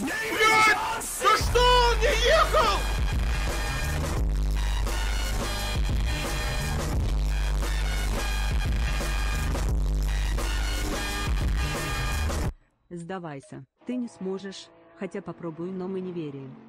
Блядь! Да что он не ехал? Сдавайся, ты не сможешь, хотя попробуй, но мы не верим.